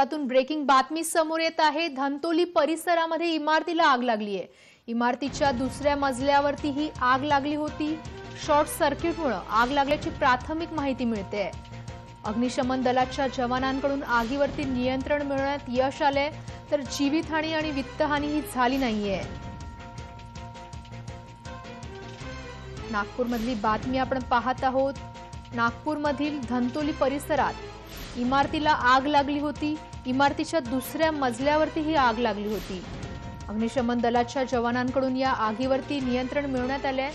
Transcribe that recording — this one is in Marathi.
नागपुरातून ब्रेकिंग बातमी समोर येत आहे. धंतोली परिसरामध्ये इमारतीला आग लागली आहे इमारतीच्या दुसऱ्या मजल्यावरती ही आग लागली होती. शॉर्ट सर्किटमुळे आग लागल्याची प्राथमिक माहिती मिळते अग्निशमन दलाच्या जवानांकडून आगीवरती नियंत्रण मिळवण्यात यश आलंय. तर जीवितहानी आणि वित्तहानी ही झाली नाहीये. नागपूरमधली बातमी आपण पाहत आहोत. नागपूरमधील धंतोली परिसरात इमारतीला आग लागली होती. इमारतीच्या दुसऱ्या मजल्यावरती ही आग लागली होती. अग्निशमन दलाच्या जवानांकडून या आगीवरती नियंत्रण मिळवण्यात आले